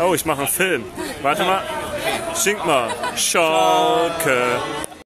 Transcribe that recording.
Oh, ich mache einen Film. Warte mal. Sing mal. Schalke.